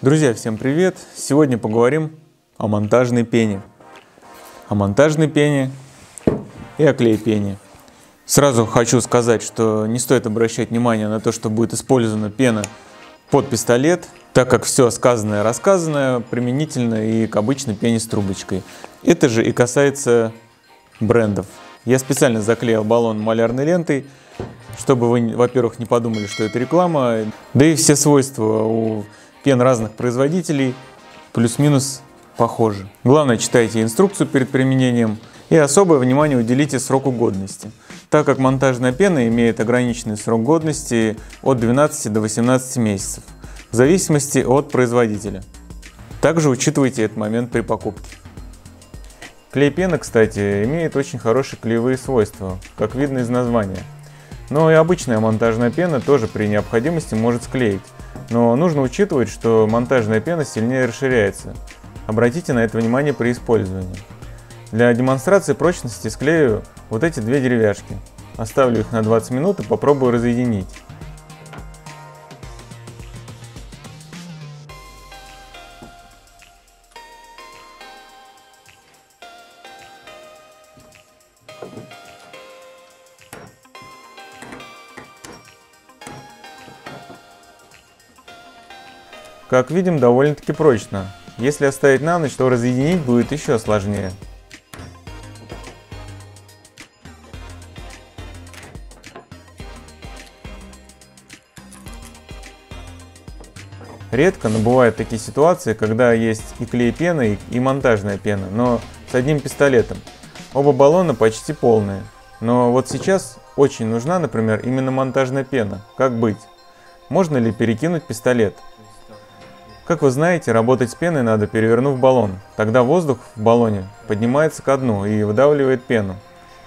Друзья, всем привет! Сегодня поговорим о монтажной пене. О монтажной пене и о клей-пене. Сразу хочу сказать, что не стоит обращать внимание на то, что будет использована пена под пистолет, так как все сказанное рассказанное применительно и к обычной пене с трубочкой. Это же и касается брендов. Я специально заклеил баллон малярной лентой, чтобы вы, во-первых, не подумали, что это реклама, да и все свойства у пен разных производителей плюс-минус похожи. Главное, читайте инструкцию перед применением и особое внимание уделите сроку годности, так как монтажная пена имеет ограниченный срок годности от 12 до 18 месяцев, в зависимости от производителя. Также учитывайте этот момент при покупке. Клей пена, кстати, имеет очень хорошие клеевые свойства, как видно из названия. Но и обычная монтажная пена тоже при необходимости может склеить. Но нужно учитывать, что монтажная пена сильнее расширяется. Обратите на это внимание при использовании. Для демонстрации прочности склею вот эти две деревяшки. Оставлю их на 20 минут и попробую разъединить. Как видим, довольно-таки прочно. Если оставить на ночь, то разъединить будет еще сложнее. Редко, но бывают такие ситуации, когда есть и клей пена, и монтажная пена, но с одним пистолетом. Оба баллона почти полные. Но вот сейчас очень нужна, например, именно монтажная пена. Как быть? Можно ли перекинуть пистолет? Как вы знаете, работать с пеной надо перевернув баллон. Тогда воздух в баллоне поднимается ко дну и выдавливает пену.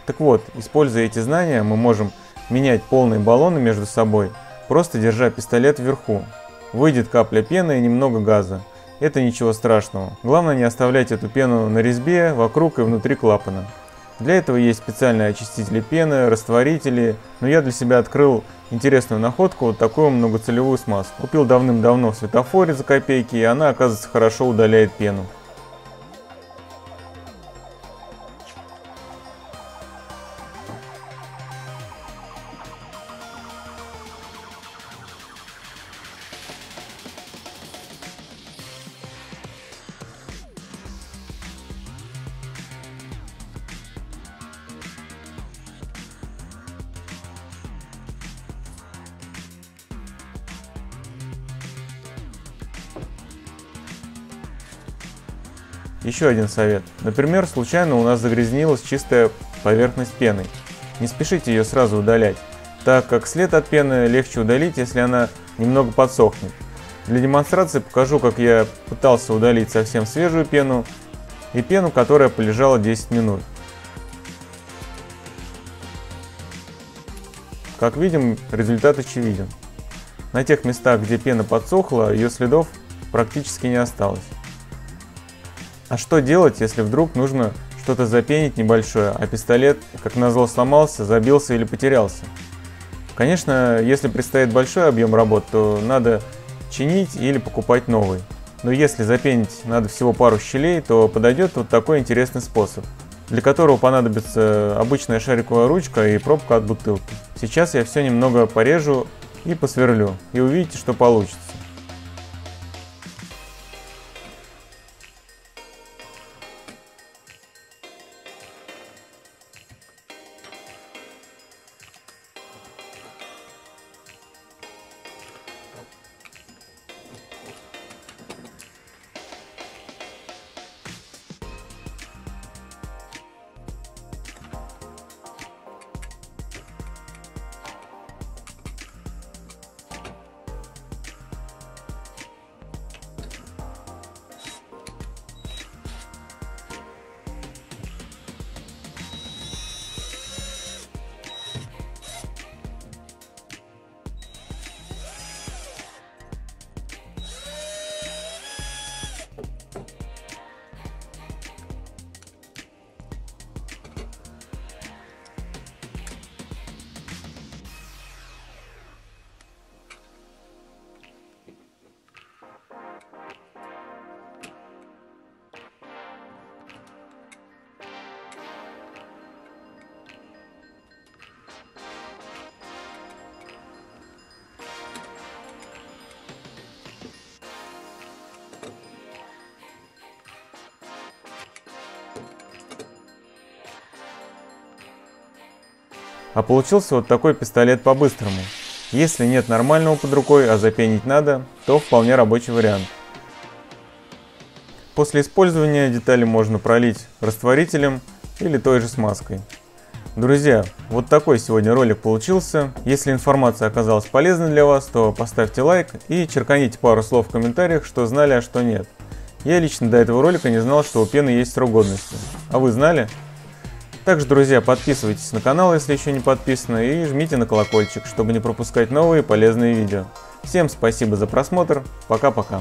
Так вот, используя эти знания, мы можем менять полные баллоны между собой, просто держа пистолет вверху. Выйдет капля пены и немного газа. Это ничего страшного. Главное не оставлять эту пену на резьбе, вокруг и внутри клапана. Для этого есть специальные очистители пены, растворители, но я для себя открыл интересную находку, вот такую многоцелевую смазку. Купил давным-давно в светофоре за копейки, и она, оказывается, хорошо удаляет пену. Еще один совет. Например, случайно у нас загрязнилась чистая поверхность пеной. Не спешите ее сразу удалять, так как след от пены легче удалить, если она немного подсохнет. Для демонстрации покажу, как я пытался удалить совсем свежую пену и пену, которая полежала 10 минут. Как видим, результат очевиден. На тех местах, где пена подсохла, ее следов практически не осталось. А что делать, если вдруг нужно что-то запенить небольшое, а пистолет, как назло, сломался, забился или потерялся? Конечно, если предстоит большой объем работ, то надо чинить или покупать новый. Но если запенить надо всего пару щелей, то подойдет вот такой интересный способ, для которого понадобится обычная шариковая ручка и пробка от бутылки. Сейчас я все немного порежу и посверлю, и увидите, что получится. А получился вот такой пистолет по-быстрому. Если нет нормального под рукой, а запенить надо, то вполне рабочий вариант. После использования детали можно пролить растворителем или той же смазкой. Друзья, вот такой сегодня ролик получился. Если информация оказалась полезной для вас, то поставьте лайк и черканите пару слов в комментариях, что знали, а что нет. Я лично до этого ролика не знал, что у пены есть срок годности. А вы знали? Также, друзья, подписывайтесь на канал, если еще не подписаны, и жмите на колокольчик, чтобы не пропускать новые полезные видео. Всем спасибо за просмотр, пока-пока.